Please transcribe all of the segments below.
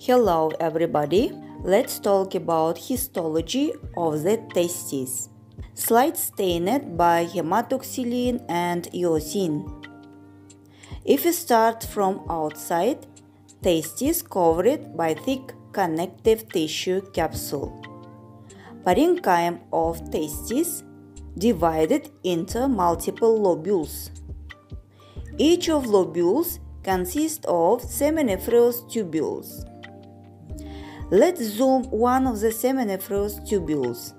Hello everybody. Let's talk about histology of the testes. Slides stained by hematoxylin and eosin. If you start from outside, testes covered by thick connective tissue capsule. Parenchyma of testes divided into multiple lobules. Each of lobules consists of seminiferous tubules. Let's zoom one of the seminiferous tubules.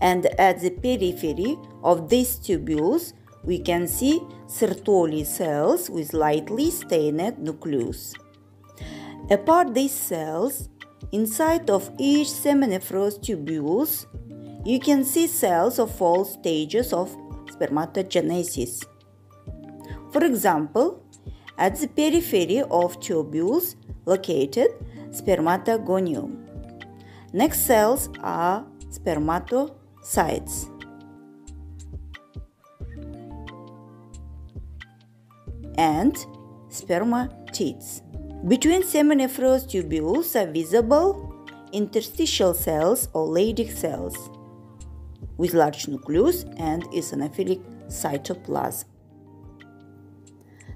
And at the periphery of these tubules, we can see Sertoli cells with lightly stained nucleus. Apart these cells, inside of each seminiferous tubules, you can see cells of all stages of spermatogenesis. For example, at the periphery of tubules located spermatogonium. Next cells are spermatocytes. and spermatids. Between seminiferous tubules are visible interstitial cells or Leydig cells with large nucleus and eosinophilic cytoplasm.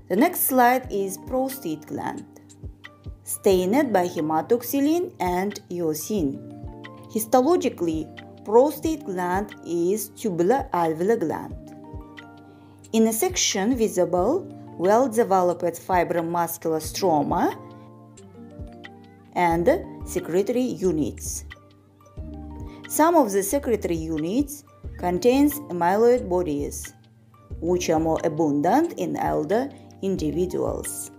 The next slide is prostate gland, stained by hematoxylin and eosin. Histologically, prostate gland is tubular alveolar gland. In a section visible well-developed fibromuscular stroma and secretory units. Some of the secretory units contains amyloid bodies, which are more abundant in elder individuals.